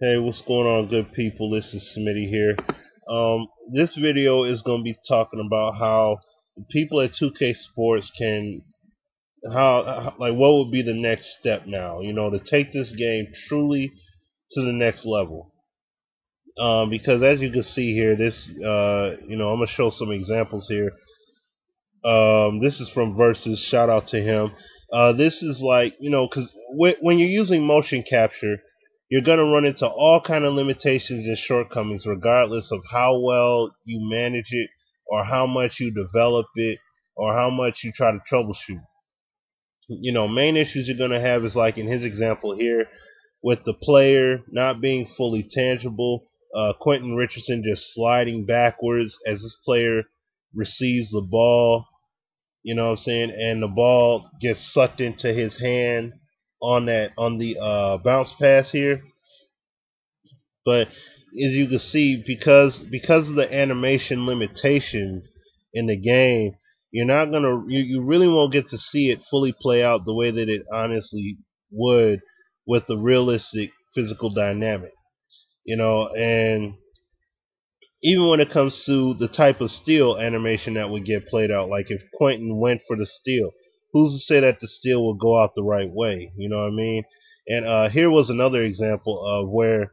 Hey, what's going on, good people? This is Smitty here. Um, this video is going to be talking about how people at 2K Sports can, how, like, what would be the next step now, you know, to take this game truly to the next level. Um, because as you can see here, this, uh, you know, I'm going to show some examples here. Um, this is from Versuz. Shout out to him. Uh, this is like, you know, because when you're using motion capture, you're going to run into all kind of limitations and shortcomings regardless of how well you manage it or how much you develop it or how much you try to troubleshoot. You know main issues you're going to have is like in his example here with the player not being fully tangible uh, Quentin Richardson just sliding backwards as this player receives the ball you know what I'm saying? And the ball gets sucked into his hand on that on the uh, bounce pass here. But as you can see, because because of the animation limitation in the game, you're not gonna you, you really won't get to see it fully play out the way that it honestly would with the realistic physical dynamic. You know, and even when it comes to the type of steal animation that would get played out, like if Quentin went for the steal, who's to say that the steal will go out the right way? You know what I mean? And uh, here was another example of where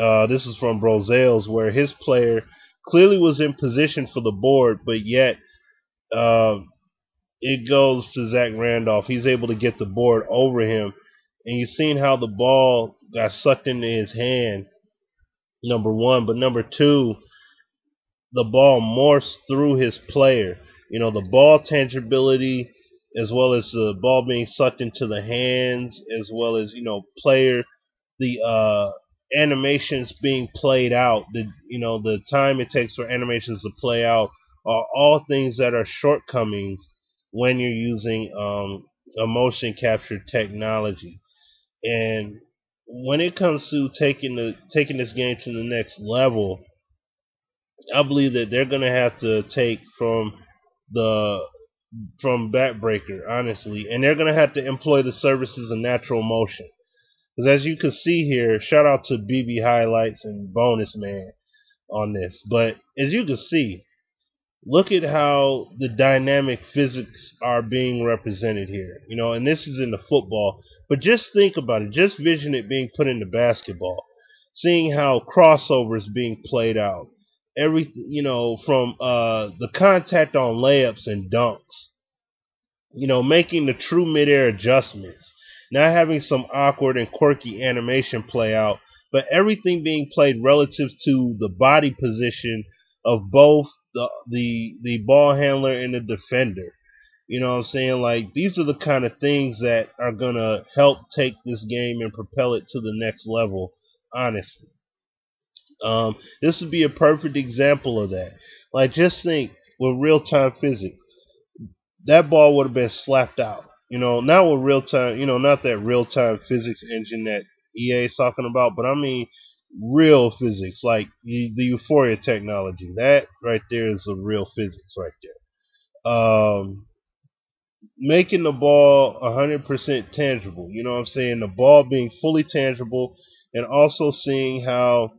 uh, this is from Brozalles, where his player clearly was in position for the board, but yet uh, it goes to Zach Randolph. He's able to get the board over him, and you've seen how the ball got sucked into his hand. Number one, but number two, the ball morphs through his player. You know, the ball tangibility as well as the ball being sucked into the hands, as well as you know player the uh, animations being played out, the you know the time it takes for animations to play out are all things that are shortcomings when you're using um, a motion capture technology. And when it comes to taking the taking this game to the next level, I believe that they're gonna have to take from the from Backbreaker, honestly, and they're gonna have to employ the services of Natural Motion. Because as you can see here, shout out to BB Highlights and Bonus Man on this. But as you can see, look at how the dynamic physics are being represented here. You know, and this is in the football. But just think about it. Just vision it being put into basketball. Seeing how crossovers being played out every you know from uh, the contact on layups and dunks. You know, making the true midair adjustments, not having some awkward and quirky animation play out, but everything being played relative to the body position of both the the the ball handler and the defender. You know what I'm saying? Like these are the kind of things that are gonna help take this game and propel it to the next level, honestly. Um, this would be a perfect example of that. Like, just think with real time physics, that ball would have been slapped out. You know, not with real time, you know, not that real time physics engine that EA is talking about, but I mean real physics, like the, Euphoria technology. That right there is the real physics right there. Um, making the ball 100% tangible. You know what I'm saying? The ball being fully tangible, and also seeing how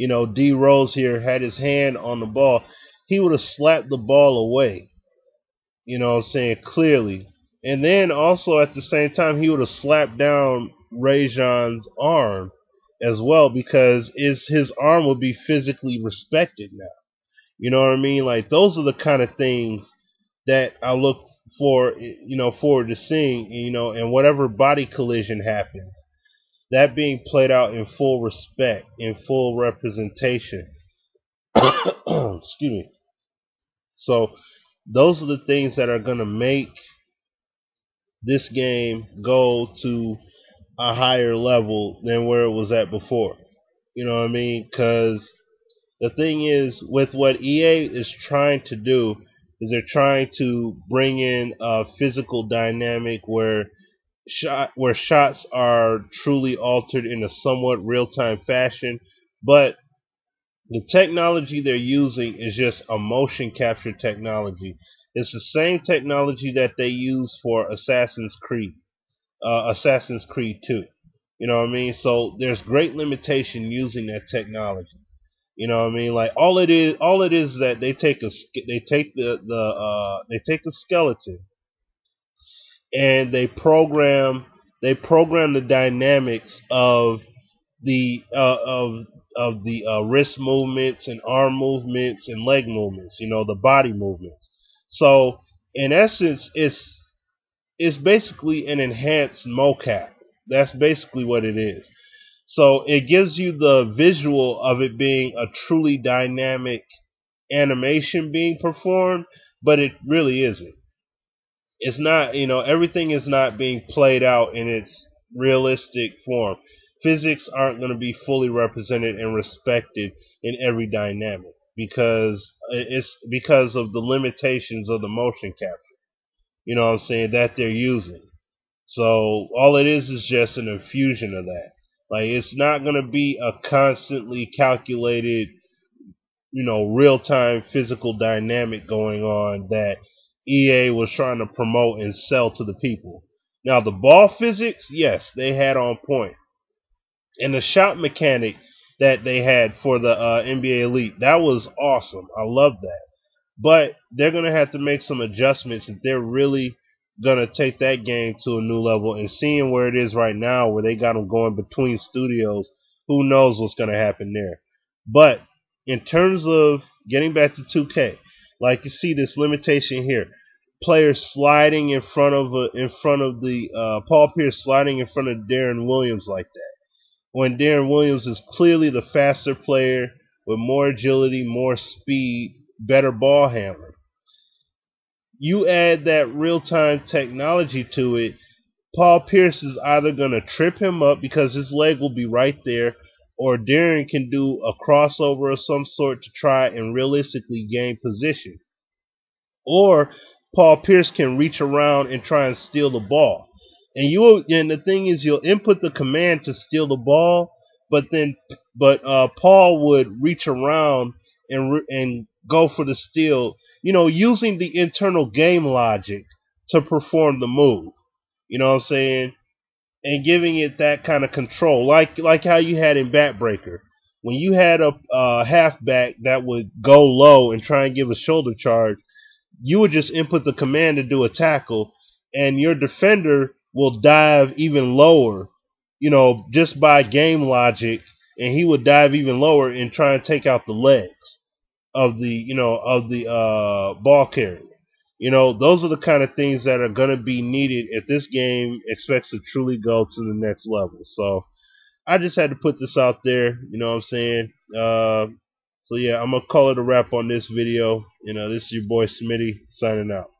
you know, D Rose here had his hand on the ball, he would have slapped the ball away. You know I'm saying? Clearly. And then also at the same time, he would have slapped down Rajon's arm as well because his, his arm would be physically respected now. You know what I mean? Like, those are the kind of things that I look for, you know, forward to seeing, you know, and whatever body collision happens that being played out in full respect, in full representation. Excuse me. So those are the things that are going to make this game go to a higher level than where it was at before. You know what I mean? Because the thing is, with what EA is trying to do, is they're trying to bring in a physical dynamic where shot where shots are truly altered in a somewhat real-time fashion, but the technology they're using is just a motion capture technology. It's the same technology that they use for Assassin's Creed, uh, Assassin's Creed 2. You know what I mean? So there's great limitation using that technology. You know what I mean? Like all it is, all it is that they take a they take the the uh, they take the skeleton and they program they program the dynamics of the uh, of of the uh, wrist movements and arm movements and leg movements. You know the body movements. So in essence, it's it's basically an enhanced mocap. That's basically what it is. So it gives you the visual of it being a truly dynamic animation being performed, but it really isn't. It's not, you know, everything is not being played out in its realistic form. Physics aren't going to be fully represented and respected in every dynamic because it's because of the limitations of the motion capture. You know what I'm saying that they're using. So all it is is just an infusion of that. Like it's not going to be a constantly calculated, you know, real-time physical dynamic going on that EA was trying to promote and sell to the people. Now the ball physics, yes, they had on point. And the shot mechanic that they had for the uh, NBA Elite, that was awesome. I love that. But they're going to have to make some adjustments if they're really gonna take that game to a new level and seeing where it is right now, where they got them going between studios, who knows what's gonna happen there. But in terms of getting back to 2K, like you see this limitation here, players sliding in front of a, in front of the uh, Paul Pierce sliding in front of Deron Williams like that, when Deron Williams is clearly the faster player with more agility, more speed, better ball handling. You add that real time technology to it, Paul Pierce is either going to trip him up because his leg will be right there, or Deron can do a crossover of some sort to try and realistically gain position. Or Paul Pierce can reach around and try and steal the ball. And you will, and the thing is, you'll input the command to steal the ball, but then, but uh, Paul would reach around and and go for the steal you know, using the internal game logic to perform the move. You know what I'm saying? And giving it that kind of control, like like how you had in Backbreaker, when you had a uh, halfback that would go low and try and give a shoulder charge, you would just input the command to do a tackle, and your defender will dive even lower, you know, just by game logic, and he would dive even lower and try and take out the legs of the you know of the uh, ball carrier. You know, those are the kind of things that are going to be needed if this game expects to truly go to the next level. So I just had to put this out there. You know what I'm saying? Uh, so yeah, I'm gonna call it a wrap on this video. You know, this is your boy Smitty signing out.